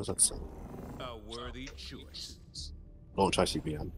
What's that say? A worthy choice. Launch ICBM.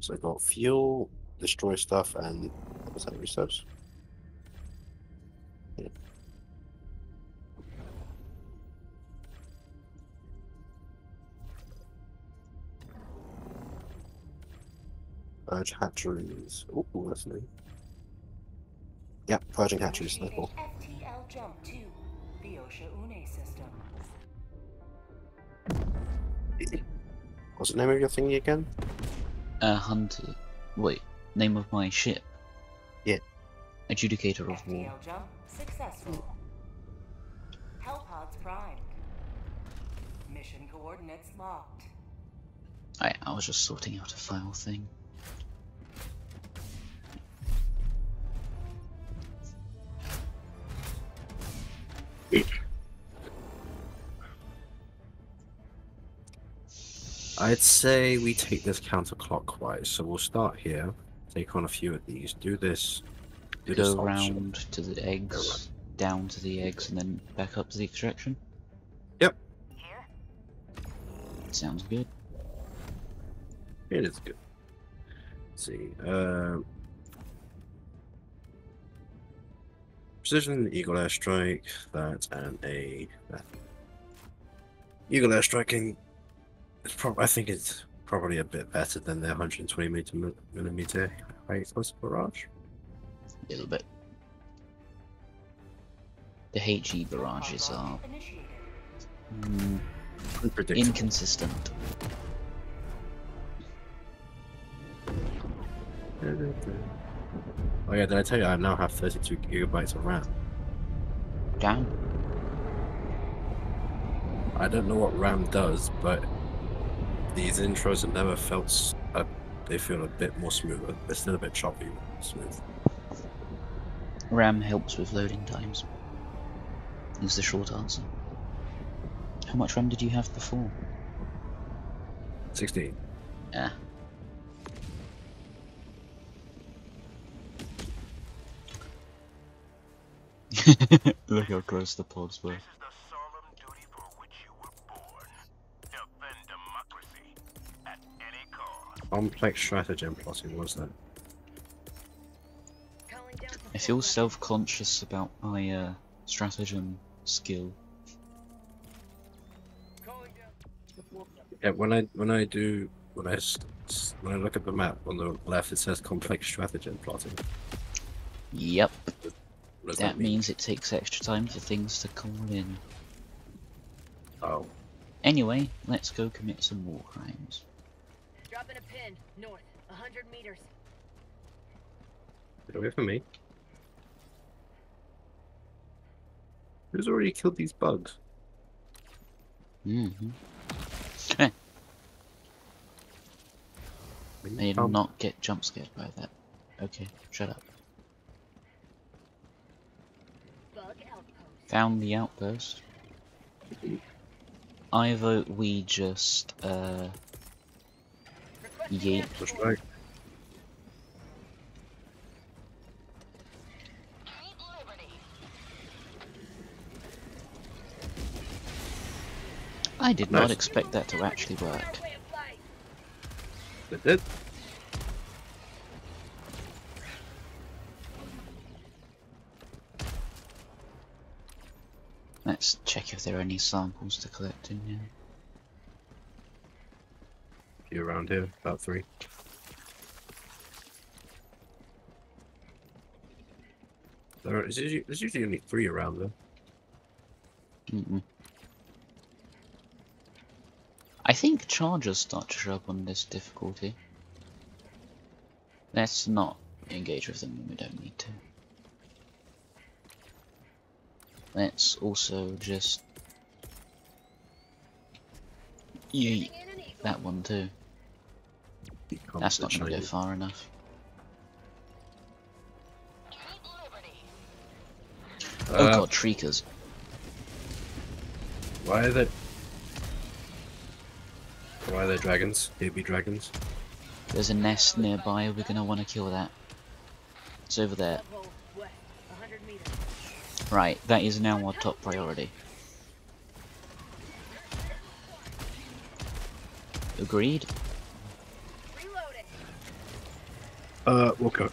So I got fuel, destroy stuff, and what was that research? Yeah. Purge hatcheries. Ooh, that's new. Yep, purging hatcheries. That's cool. Initiate FTL jump to the Osha Une system. What's the name of your thingy again? Uh, Hunter. Wait, name of my ship? Yeah. Adjudicator of War. FTL jump successful. Hellpods primed. Mission coordinates locked. I, I was just sorting out a file thing. I'd say we take this counterclockwise. So we'll start here, take on a few of these, do this, do this Go option. round to the eggs, down to the eggs, and then back up to the extraction. Yep. Here? Sounds good. It is good. Let's see. Um, precision Eagle airstrike. That and a that. Eagle airstriking. It's prob- I think it's probably a bit better than the 120 meter millimeter high explosive barrage. A little bit. The HE barrages are launch initiated. mm, Unpredictable. inconsistent. Oh yeah, did I tell you I now have 32 gigabytes of RAM? Damn. I don't know what RAM does, but these intros have never felt. Uh, they feel a bit more smoother. They're still a bit choppy, but smooth. RAM helps with loading times. Is the short answer. How much RAM did you have before? 16. Ah. Look how close the pods were. This is the solemn duty for which you were born. Defend democracy at any cost. Complex stratagem plotting. What's that? I feel self-conscious about my uh, stratagem skill. Yeah, when I when I do when I s- s- when I look at the map on the left, it says complex stratagem plotting. Yep, What does that mean? means it takes extra time for things to call in. Oh, Anyway, let's go commit some war crimes. Dropping a pin, north, a hundred meters. get away from me. Who's already killed these bugs? Mm-hmm. When you I did not get jump scared by that. Okay, shut up. Bug outpost. Found the outpost. I vote we just uh yeet. Push back. I did not expect that to actually work. Our way of life. It did. Let's check if there are any samples to collect in here. few around here, about three. There are, there's usually, there's usually only three around there. Mm-mm. I think chargers start to show up on this difficulty. Let's not engage with them when we don't need to. Let's also just yeet Sending in an eagle. that one too. That's not going to go far enough. Oh Uh, god, Shriekers. Why are they? Why are there dragons? Baby dragons. There's a nest nearby, we're going to want to kill that. It's over there. Right, that is now our top priority. Agreed. Uh, we'll go.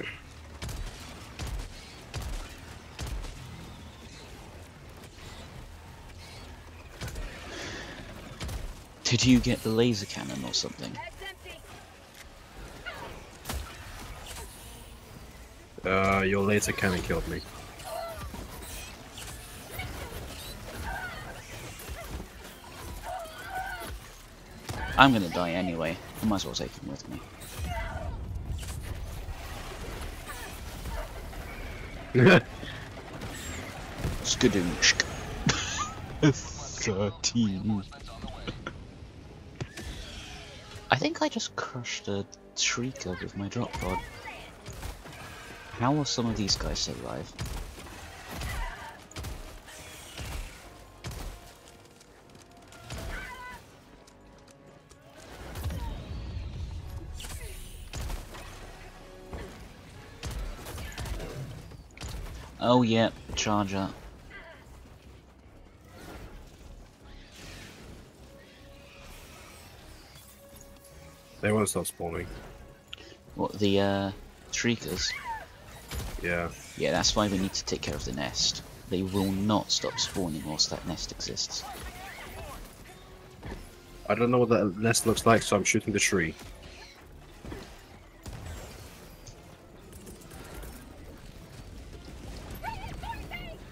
Did you get the laser cannon or something? Uh, your laser cannon killed me. I'm gonna die anyway. I might as well take him with me. Skadoonshk. Thirteen. I think I just crushed a shrieker with my drop pod. How will some of these guys survive? Oh yeah, charger. They won't stop spawning. What the uh shriekers? Yeah. Yeah, that's why we need to take care of the nest. They will not stop spawning whilst that nest exists. I don't know what that nest looks like, so I'm shooting the tree.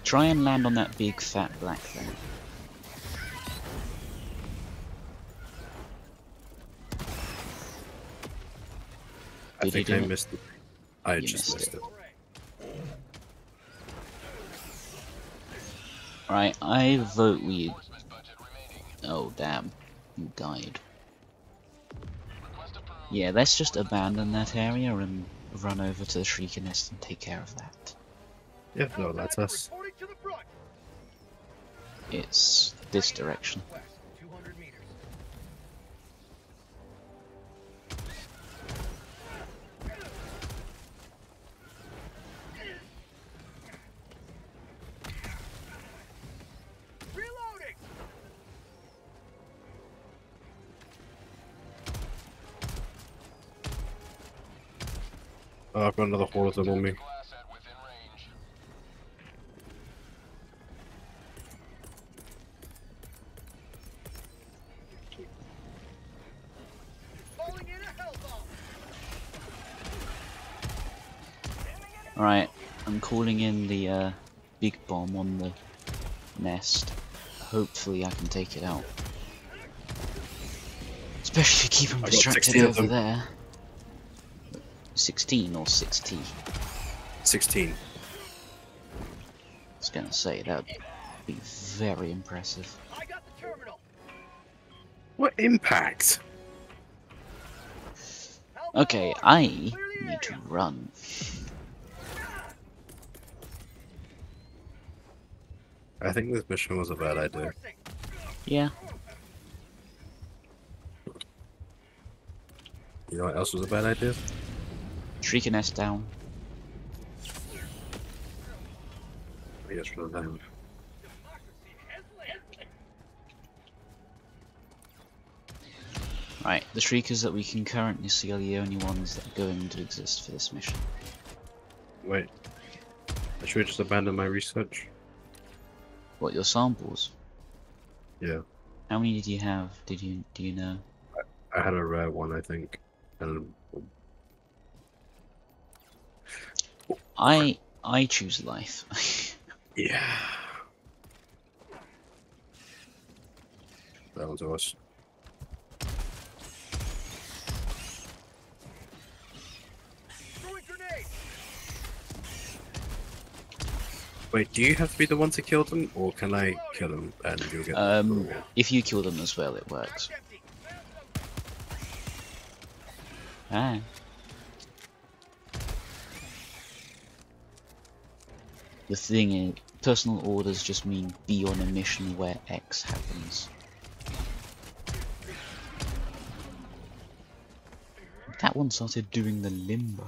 Try and land on that big fat black thing. I Did think I it? missed it. I You just missed missed it. Right, I vote we. Oh damn, you died. Yeah, let's just abandon that area and run over to the Shrieker Nest and take care of that. Yeah, no, that's us. It's this direction. West, 200 meters. Reloading. Oh, I've got another horde of them on me. Right, I'm calling in the uh, big bomb on the nest. Hopefully I can take it out. Especially if you keep him distracted over them. there. 16 or 60? 16. I was gonna say, that would be very impressive. I got the terminal. What impact? Okay. I need to run. I think this mission was a bad idea. Yeah, You know what else was a bad idea? Shrieker Nest down. Yes, for them. Democracy has. Right, the Shriekers that we can currently see are the only ones that are going to exist for this mission. Wait. I should just abandon my research. What, your samples? Yeah. How many did you have? Did you, do you know? I had a rare one, I think. And I, I choose life. yeah. That was us. Wait, do you have to be the one to kill them, or can I kill them and you'll get the um, reward? if you kill them as well, it works. Ah. The thing is, personal orders just mean be on a mission where X happens. That one started doing the limbo.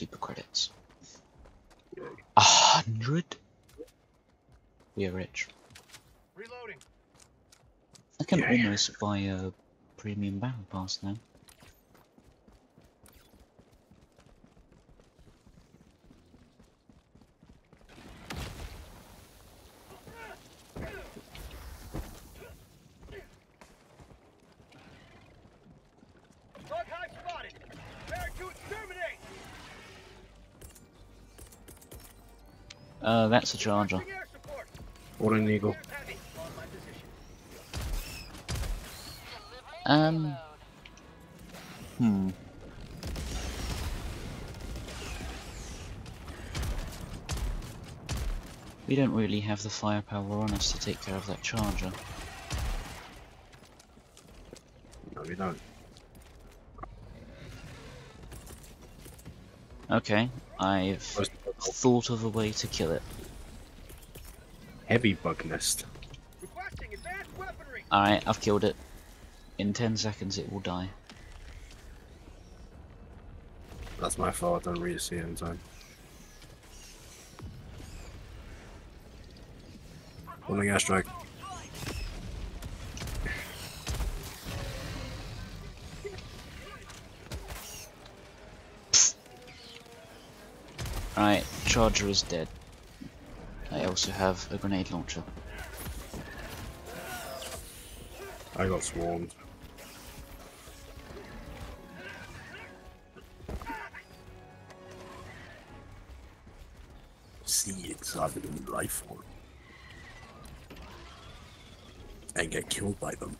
Super credits. A hundred? We are rich. Reloading. I can Yeah. almost buy a premium battle pass now. Uh, that's a charger. Or an Eagle. Here's heavy. On my position. Um. Hmm. We don't really have the firepower on us to take care of that charger. No, we don't. Okay, I've thought of a way to kill it. Heavy bug nest. Requesting advanced weaponry. Alright, I've killed it. In 10 seconds it will die. That's my fault. I don't read it in time. Ordering airstrike. Alright, charger is dead. I also have a grenade launcher. I got swarmed. See exotic life form. And get killed by them.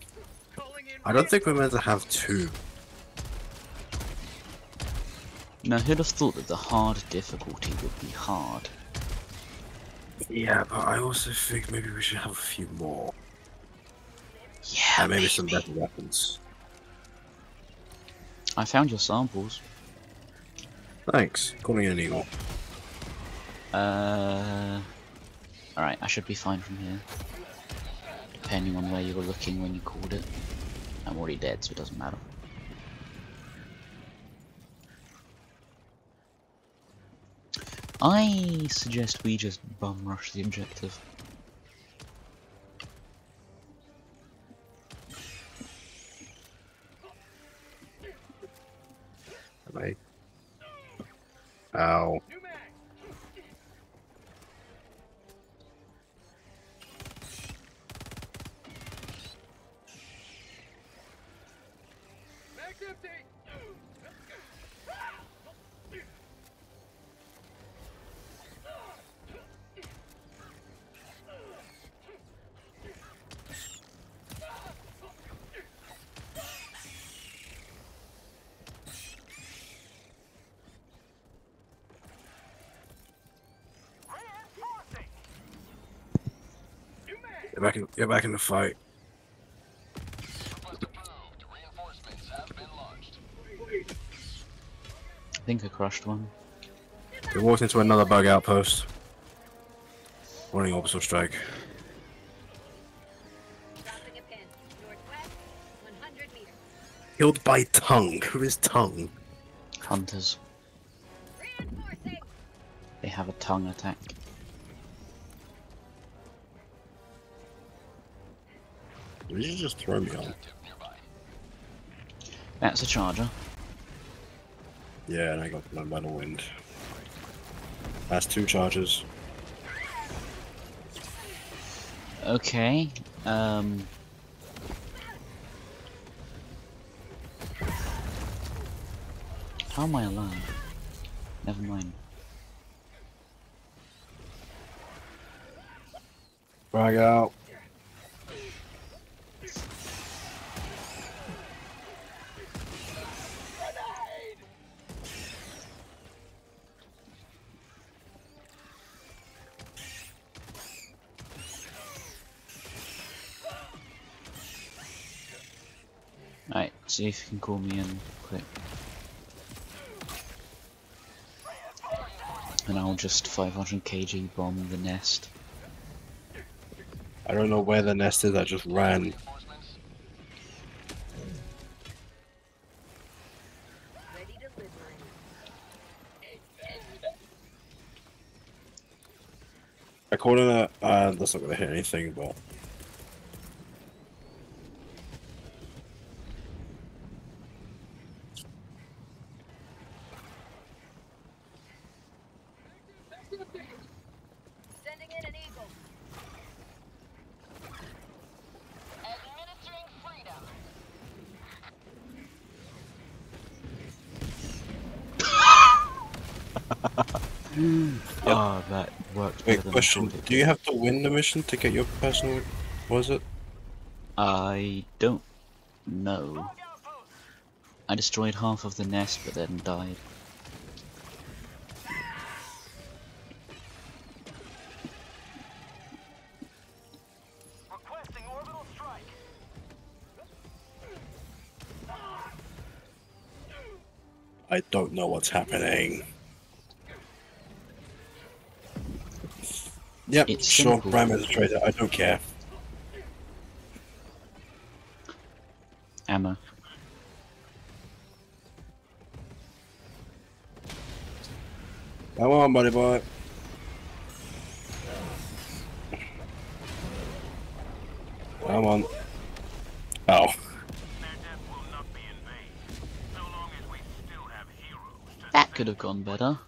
I don't think we're meant to have two. Now, who'd have thought that the hard difficulty would be hard? Yeah, but I also think maybe we should have a few more. Yeah, And maybe some better weapons. I found your samples. Thanks. Calling in an eagle. Uh, Alright, I should be fine from here. Depending on where you were looking when you called it. I'm already dead, so it doesn't matter. I suggest we just bum rush the objective. Am I? Ow. Get back in. Get back in the fight. I think I crushed one. We walked into another bug outpost. Running orbital strike. Dropping a pin. Northwest, 100 meters. Killed by tongue. Who is tongue? Hunters. They have a tongue attack. Did you just throw me on? That's a charger. Yeah, and I got blown by the wind. That's two chargers. Okay. Um. How am I alive? Never mind. Frag out. See if you can call me in quick. And I'll just 500 kg bomb the nest. I don't know where the nest is. I just ran. Ready to. Uh, that's not gonna hit anything, but Ah, that worked Wait, question. thought Do you have to win the mission to get your personal. Was it? I don't know. I destroyed half of the nest, but then died. Requesting orbital strike. I don't know what's happening. Yep, It's sure, simple. Prime Administrator, I don't care. Emma. Come on, buddy boy. Come on. Oh. Their death will not be in vain. So long as we still have heroes to That could have gone better.